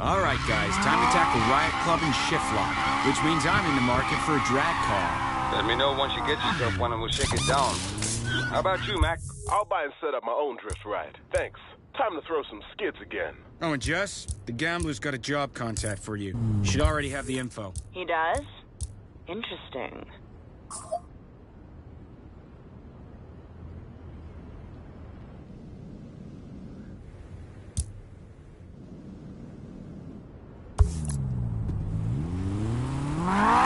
All right, guys, time to tackle Riot Club and Shift Lock, which means I'm in the market for a drag car. Let me know once you get yourself one and we'll shake it down. How about you, Mac? I'll buy and set up my own drift ride. Thanks. Time to throw some skids again. Oh, and Jess, the gambler's got a job contact for you. You should already have the info. He does? Interesting. The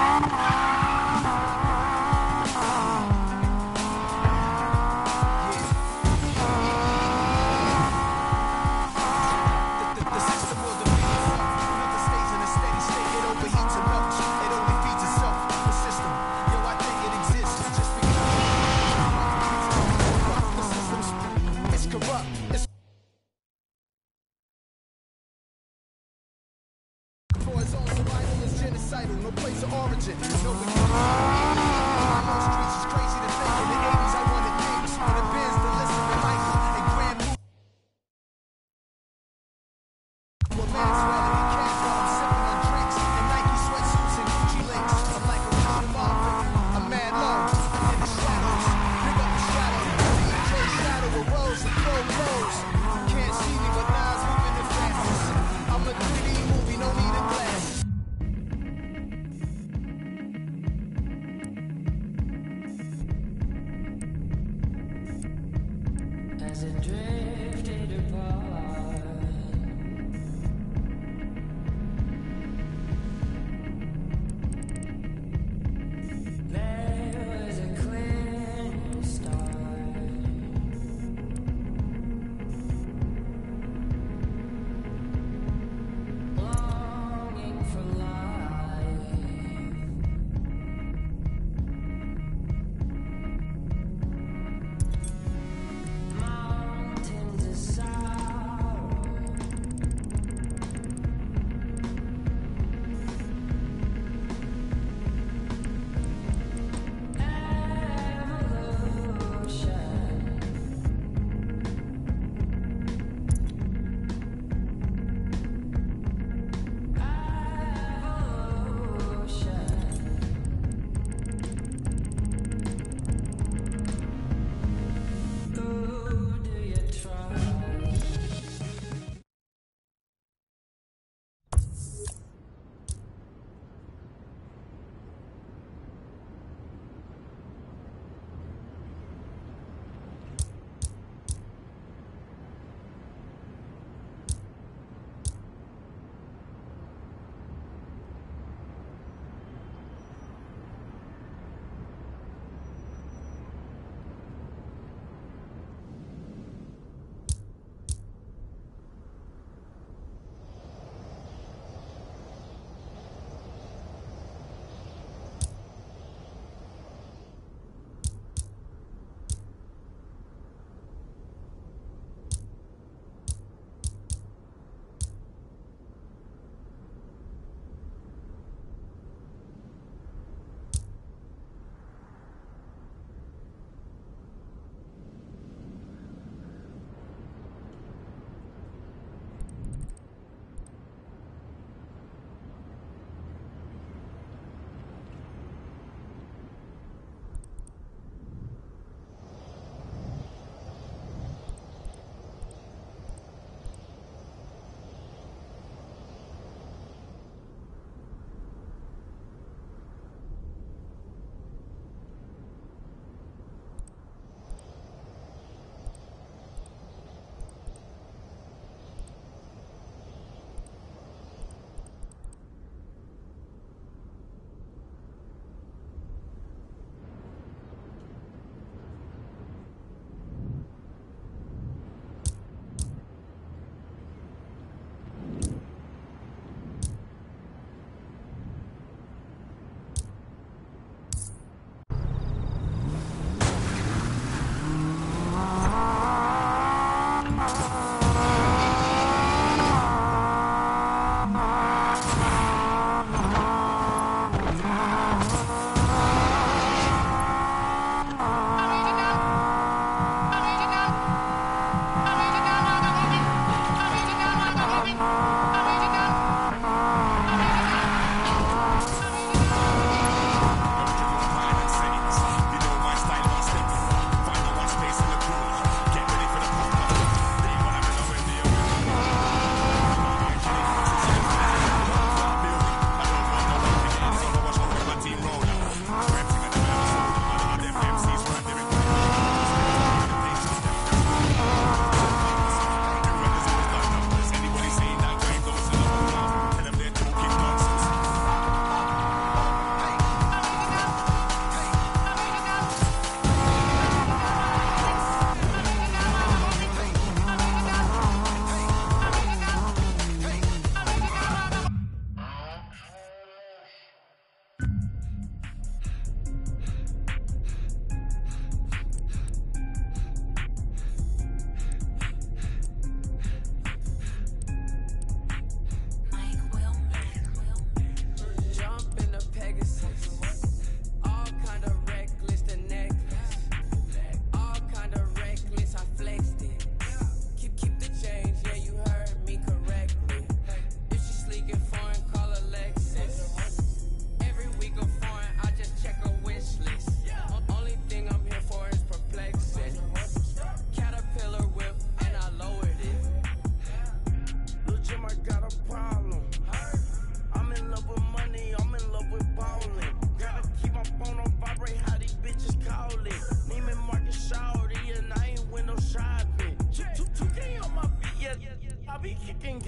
be kicking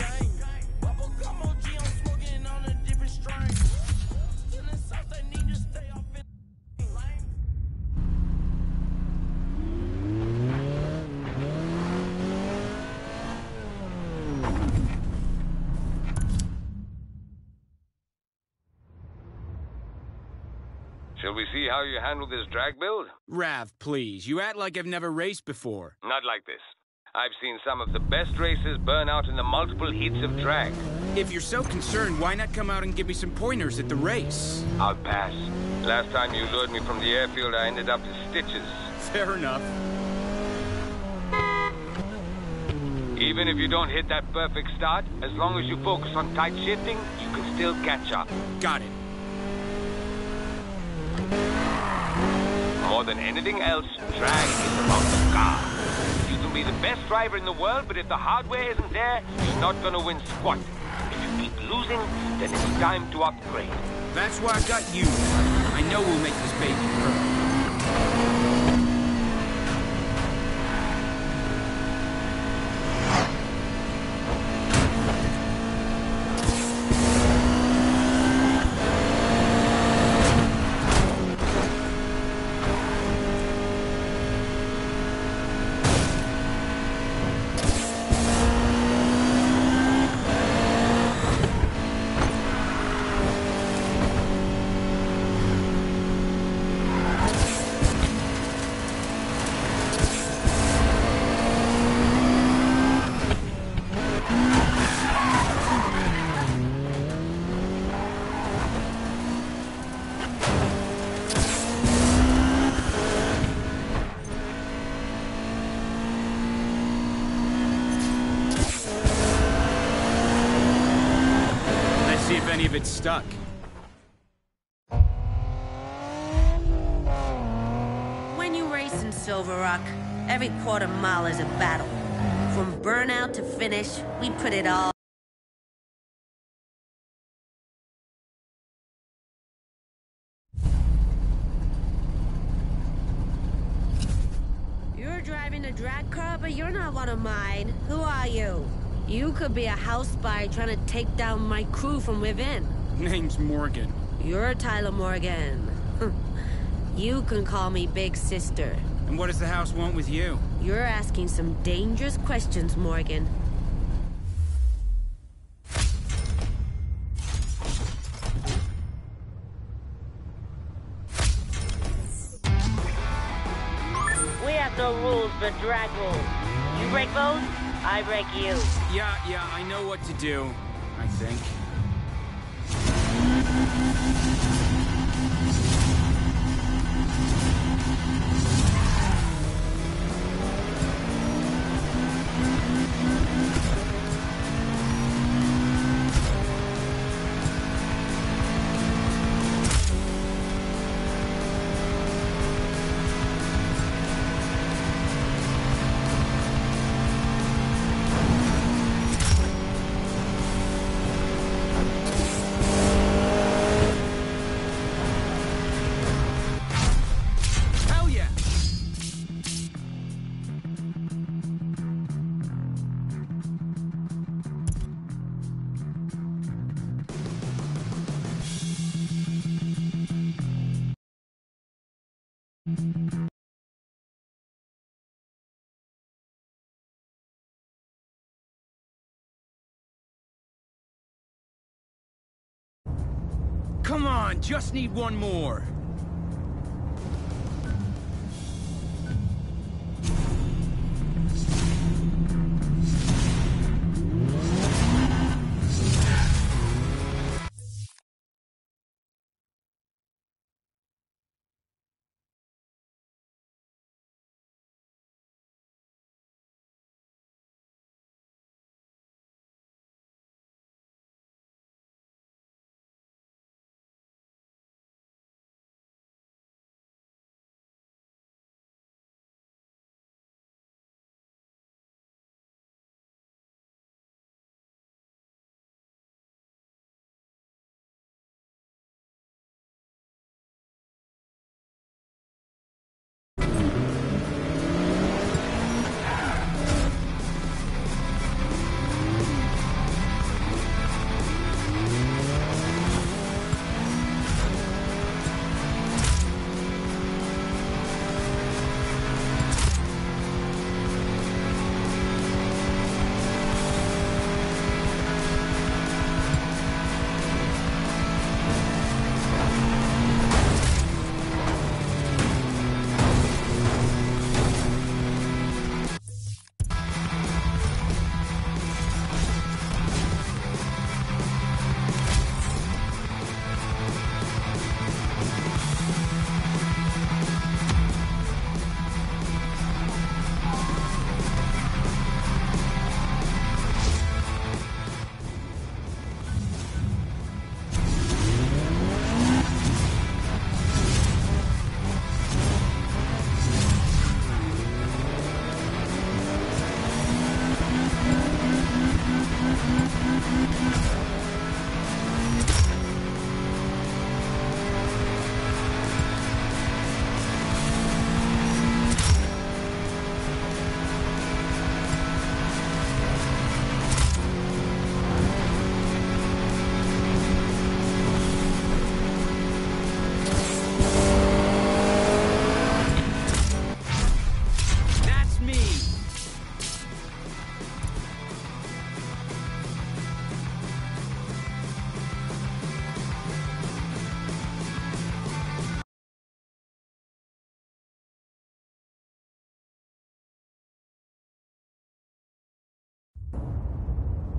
OG, I'm smoking on a different strain. In the south, need to stay off in Shall we see how you handle this drag build? Rav, please. You act like I've never raced before. Not like this. I've seen some of the best races burn out in the multiple heats of drag. If you're so concerned, why not come out and give me some pointers at the race? I'll pass. Last time you lured me from the airfield, I ended up in stitches. Fair enough. Even if you don't hit that perfect start, as long as you focus on tight shifting, you can still catch up. Got it. More than anything else, drag is about the car. Be the best driver in the world, but if the hardware isn't there, you're not gonna win squat. If you keep losing, then it's time to upgrade. That's why I've got you. I know we'll make this baby perfect. Stuck. When you race in Silver Rock, every quarter mile is a battle. From burnout to finish, we put it all. You're driving a drag car, but you're not one of mine. Who are you? You could be a house spy trying to take down my crew from within. Name's Morgan. You're Tyler Morgan. you can call me Big Sister. And what does the house want with you? You're asking some dangerous questions, Morgan. We have no rules but drag rules. You break those, I break you. Yeah, yeah, I know what to do. I think. ハハハハ! Come on, just need one more.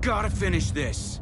Gotta finish this.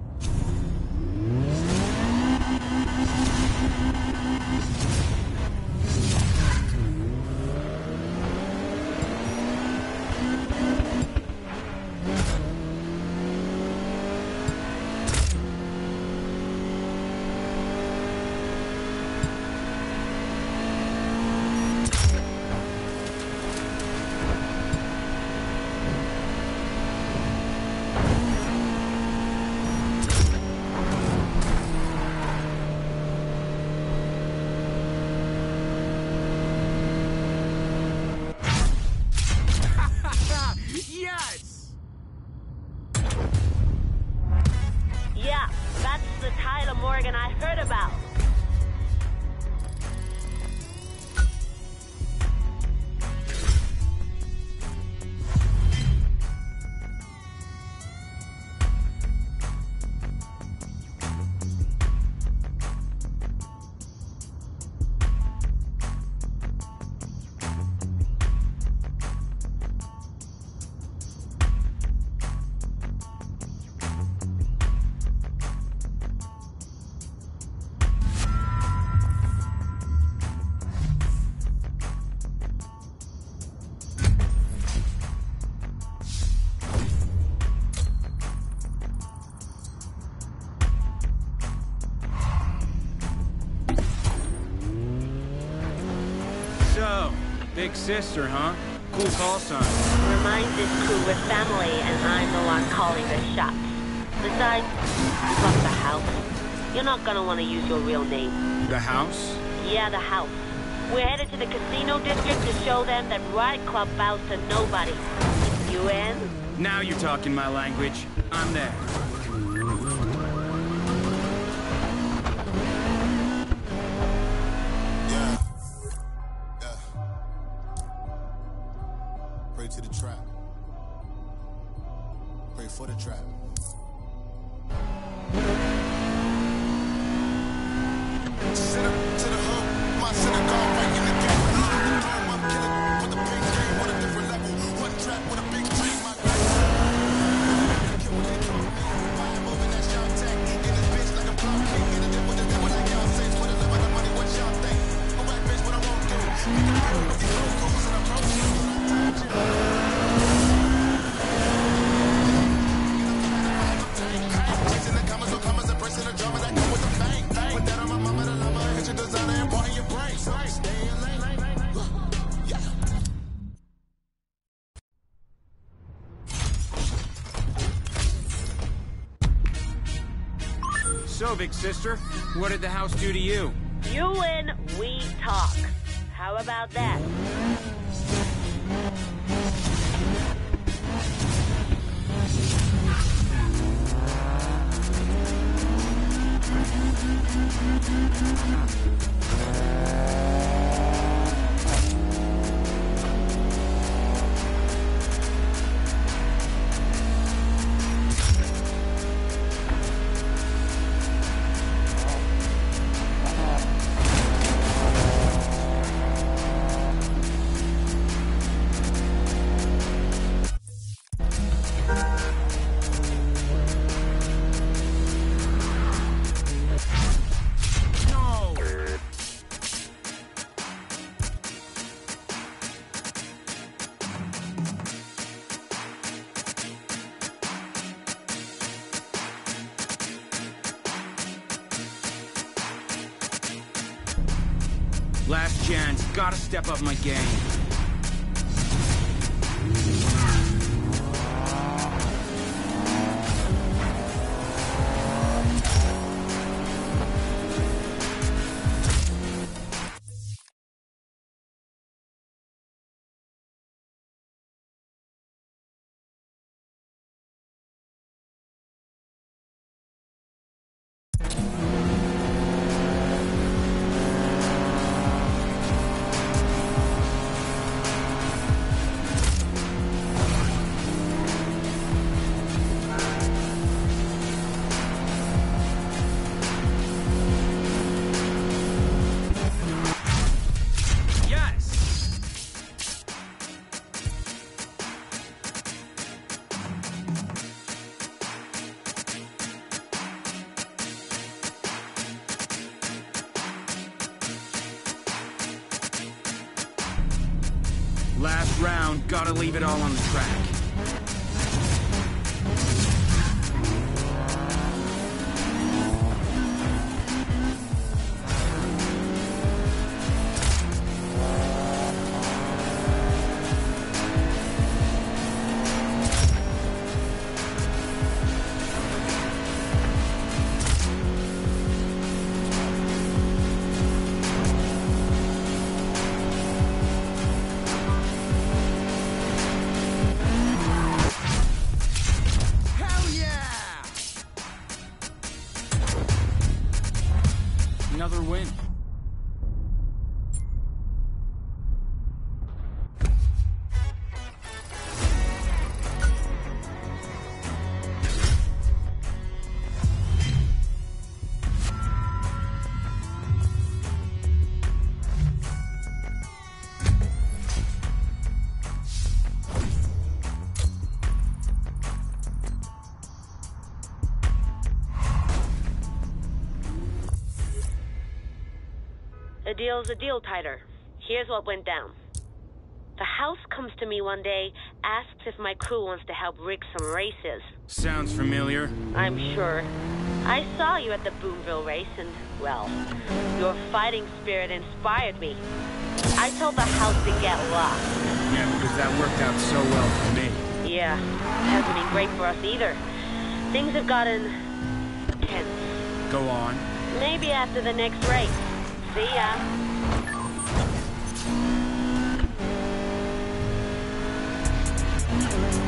Big sister, huh? Cool call sign. Remind this crew we're family and I'm the one calling the shots. Besides, you got the house. You're not gonna want to use your real name. The house? Yeah, the house. We're headed to the casino district to show them that Riot Club bows to nobody. You in? Now you're talking my language. I'm there. So, big sister, what did the house do to you? You win, we talk. How about that? Leave it all on the track. Deal's a deal, Tyler. Here's what went down. The house comes to me one day, asks if my crew wants to help rig some races. Sounds familiar. I'm sure. I saw you at the Boomville race, and, well, your fighting spirit inspired me. I told the house to get lost. Yeah, because that worked out so well for me. Yeah, hasn't been great for us either. Things have gotten tense. Go on. Maybe after the next race. See ya. Can't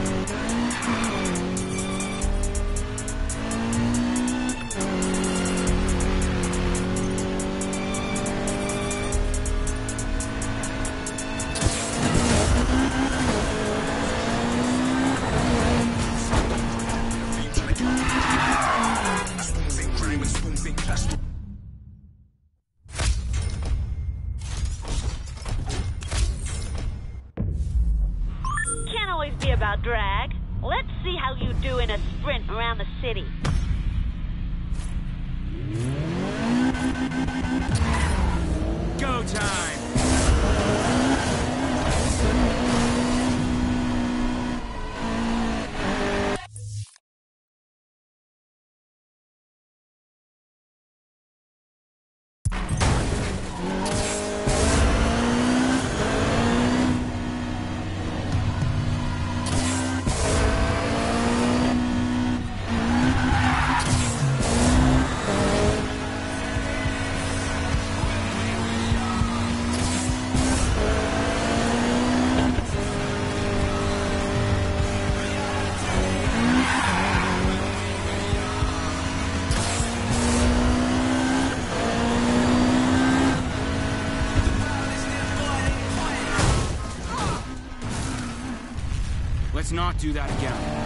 Let's not do that again.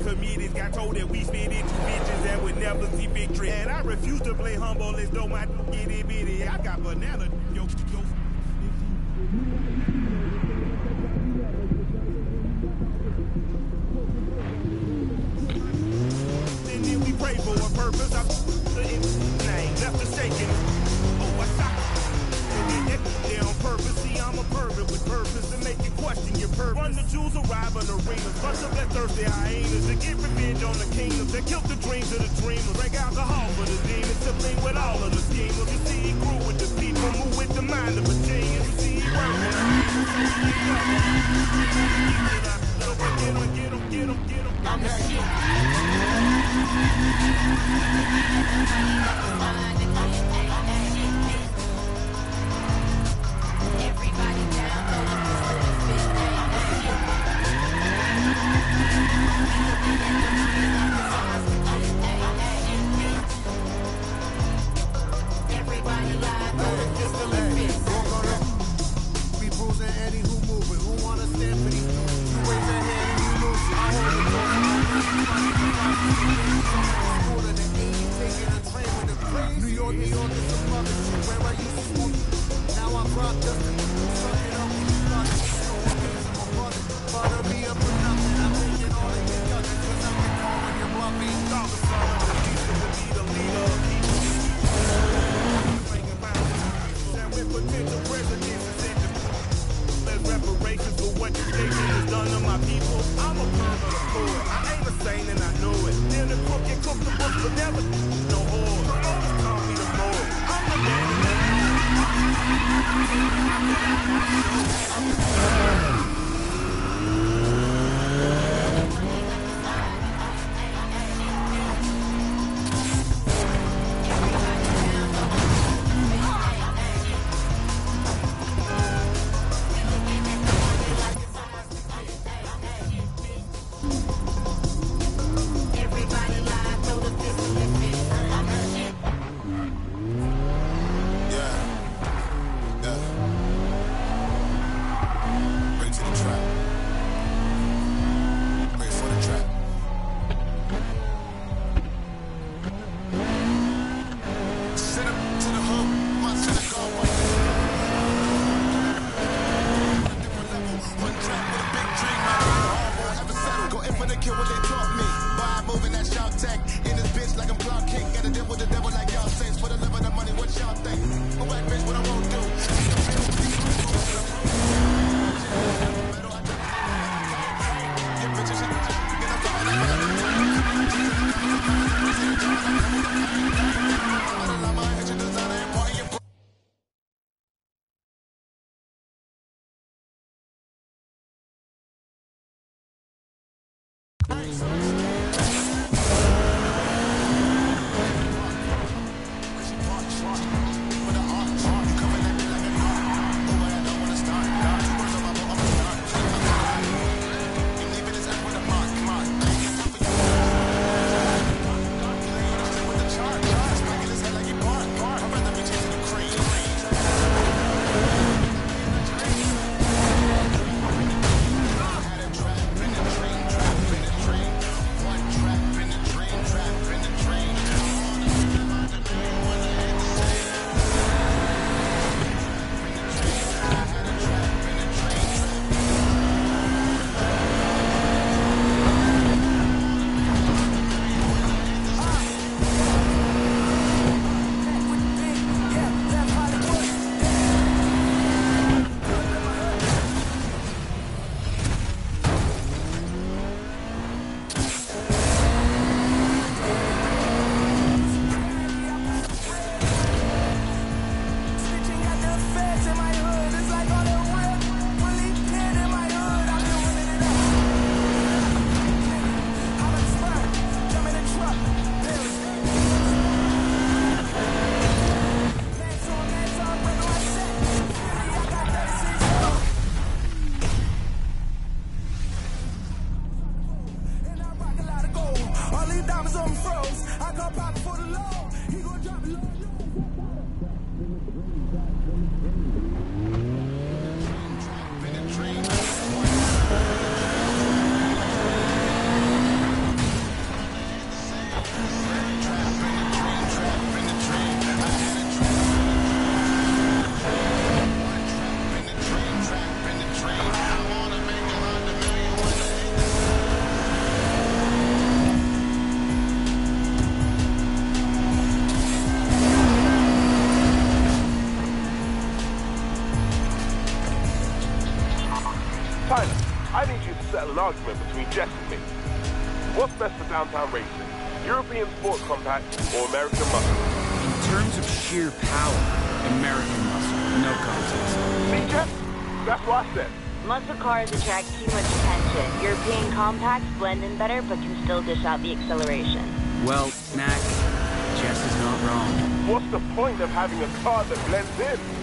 It the comedians. Got told that we spit into bitches that would never see victory. And I refuse to play humble as though my itty bitty. I got banana, yo, yo. And then we pray for a purpose. I the name left shaking. Oh, I. And that there on purpose. See, I'm a pervert with purpose to question your purpose. Run the jewels, arrive in arenas. Bunch of that thirsty hyenas to get revenge on the kingdoms that killed the dreams of the dreamers. Drink alcohol for the demons to blink with all of the schemers. You see, he grew with the people, move with the mind of a genius. You see, he worked with the people, so he get up. So get him, get him, get him, get him. I'm the shit. Everybody live, throw the pistol and diamonds on froze. I call cars attract too much attention. European compacts blend in better, but can still dish out the acceleration. Well, Mac, Jess is not wrong. What's the point of having a car that blends in?